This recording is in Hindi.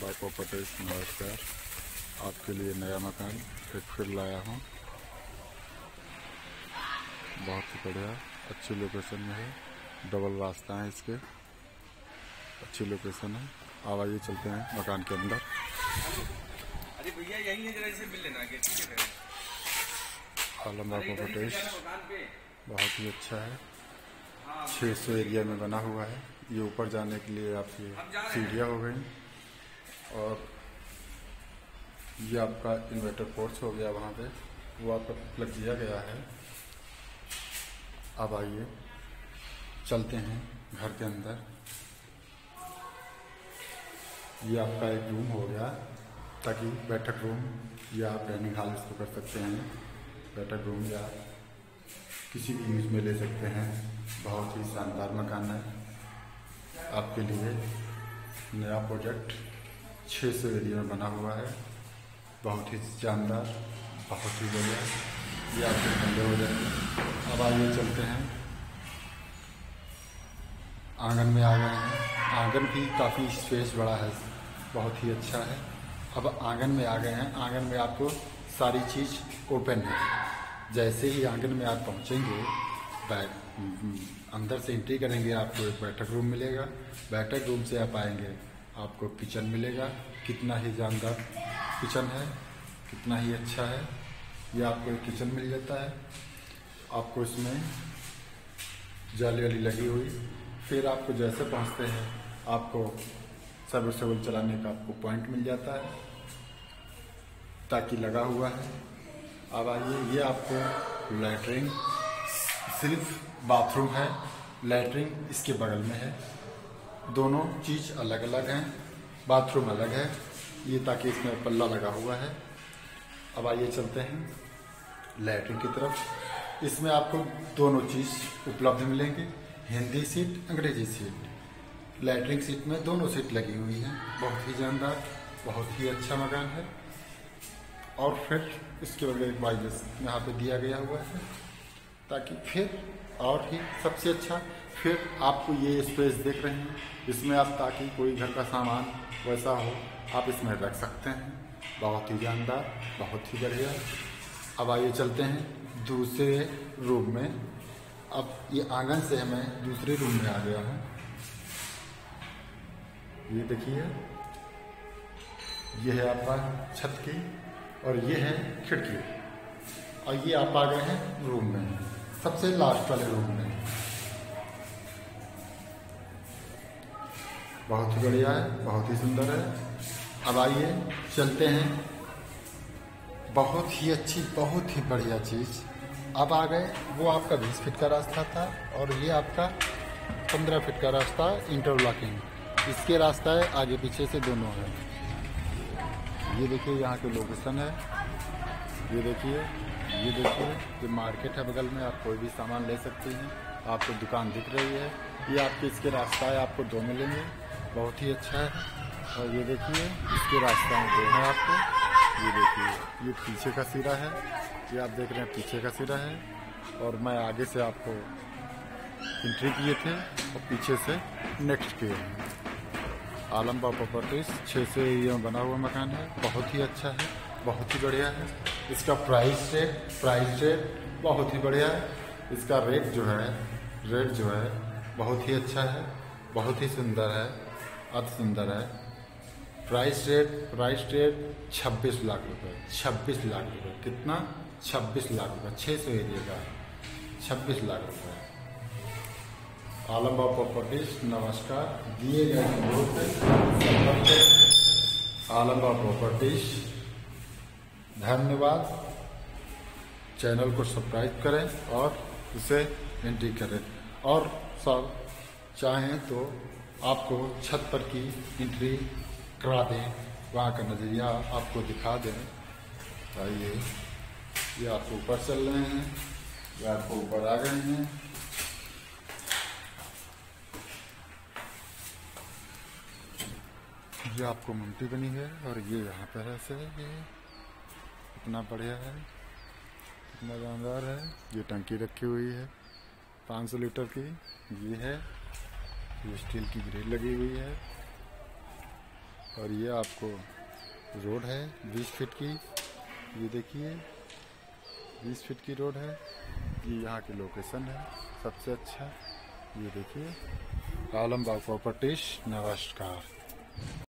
बाग प्रॉपर्टीज़ नमस्कार। आपके लिए नया मकान एक फिर लाया हूँ। बहुत ही बढ़िया अच्छी लोकेशन में है। डबल रास्ता है इसके। अच्छी लोकेशन है। अब आइए चलते हैं मकान के अंदर। अरे भैया यही है जरा इसे मिल लेना है आलम बाग प्रॉपर्टीज़ बहुत ही अच्छा है। छः सौ एरिया में बना हुआ है। ये ऊपर जाने के लिए आपकी सीढ़ियाँ हो गई। और ये आपका इन्वर्टर पोर्च हो गया वहाँ पे। वो आपका प्लग दिया गया है। अब आइए, चलते हैं घर के अंदर। ये आपका एक रूम हो गया, ताकि बैठक रूम या आप डाइनिंग हॉल इसको कर सकते हैं। बैठक रूम या किसी भी यूज़ में ले सकते हैं। बहुत ही शानदार मकान है। आपके लिए नया प्रोजेक्ट 600 एरिया में बना हुआ है। बहुत ही शानदार बहुत ही बढ़िया। ये आपके ठंडे हो जाएँगे। अब आइए चलते हैं। आँगन में आ गए हैं। आँगन भी काफ़ी स्पेस बड़ा है। बहुत ही अच्छा है। अब आँगन में आ गए हैं। आँगन में आपको सारी चीज़ ओपन है। जैसे ही आँगन में आप पहुँचेंगे, बैठ, अंदर से एंट्री करेंगे, आपको एक बैठक रूम मिलेगा। बैठक रूम से आप आएँगे। आपको किचन मिलेगा। कितना ही जानदार किचन है, कितना ही अच्छा है, ये आपको एक किचन मिल जाता है। आपको इसमें जाली वाली लगी हुई। फिर आपको जैसे पहुँचते हैं, आपको सर्विसेबल चलाने का आपको पॉइंट मिल जाता है, ताकि लगा हुआ है। अब आइए, ये आपको लैटरिन सिर्फ़ बाथरूम है। लैटरिन इसके बगल में है। दोनों चीज़ अलग अलग हैं। बाथरूम अलग है। ये ताकि इसमें पल्ला लगा हुआ है। अब आइए चलते हैं लैटरिन की तरफ़। इसमें आपको दोनों चीज़ उपलब्ध मिलेंगे। हिंदी सीट, अंग्रेज़ी सीट। लैटरिन सीट में दोनों सीट लगी हुई हैं। बहुत ही जानदार, बहुत ही अच्छा मकान है। और फिर इसके बगैर एक वाइजस यहाँ पे दिया गया हुआ है ताकि फिर और ही सबसे अच्छा फिर आपको ये स्पेस देख रहे हैं इसमें आप ताकि कोई घर का सामान वैसा हो, आप इसमें रख सकते हैं। बहुत ही जानदार, बहुत ही बढ़िया। अब आइए चलते हैं दूसरे रूम में। अब ये आँगन से मैं दूसरे रूम में आ गया हूँ। ये देखिए। ये है आपका छत की और ये है खिड़की। और ये आप आ गए हैं रूम में। सबसे लास्ट वाले रूम में। बहुत ही बढ़िया है, बहुत ही सुंदर है। अब आइए, चलते हैं। बहुत ही अच्छी, बहुत ही बढ़िया चीज़। अब आ गए, वो आपका बीस फीट का रास्ता था और ये आपका पंद्रह फीट का रास्ता इंटरलॉकिंग इसके रास्ता है, आगे पीछे से दोनों है। ये देखिए, यहाँ के लोकेशन है। ये देखिए। ये देखिए, ये मार्केट है बगल में, आप कोई भी सामान ले सकते हैं। आपको दुकान दिख रही है। ये आपके इसके रास्ता है, आपको दो मिलेंगे। बहुत ही अच्छा है। और ये देखिए, इसके रास्ता दो हैं आपको। ये देखिए, ये पीछे का सिरा है। ये आप देख रहे हैं, पीछे का सिरा है। और मैं आगे से आपको एंट्री किए थे, और पीछे से नेक्स्ट किए हैं। प्रॉपर्टीज़ छः से में बना हुआ मकान है। बहुत ही अच्छा है। बहुत ही बढ़िया है। इसका प्राइस रेट प्राइस रेट बहुत ही बढ़िया है। इसका रेट जो है रेट जो है बहुत ही अच्छा है, बहुत ही सुंदर है, अति सुंदर है। Price rate price rate 26 lakh रुपए 26 लाख रुपए। कितना? 26 लाख रुपए छः सौ एरिए का। 26 लाख रुपए। आलमबाग प्रॉपर्टीज़ नमस्कार। दिए गए आलमबाग प्रॉपर्टीज़ धन्यवाद। चैनल को सब्सक्राइब करें और इसे एंट्री करें। और सब चाहें तो आपको छत पर की एंट्री करा दें, वहाँ का नज़रिया आपको दिखा दें। आइए, ये आपको ऊपर चल रहे हैं, ये आपको ऊपर आ गए हैं। ये आपको ममटी बनी है और ये यहाँ पर ऐसे है ये। इतना बढ़िया है इतना जानदार है। ये टंकी रखी हुई है 500 लीटर की। ये है, ये स्टील की ग्रिल लगी हुई है। और ये आपको रोड है, बीस फीट की। ये देखिए, बीस फीट की रोड है। ये यहाँ की लोकेशन है, सबसे अच्छा। ये देखिए, आलमबाग प्रॉपर्टीज़ नमस्कार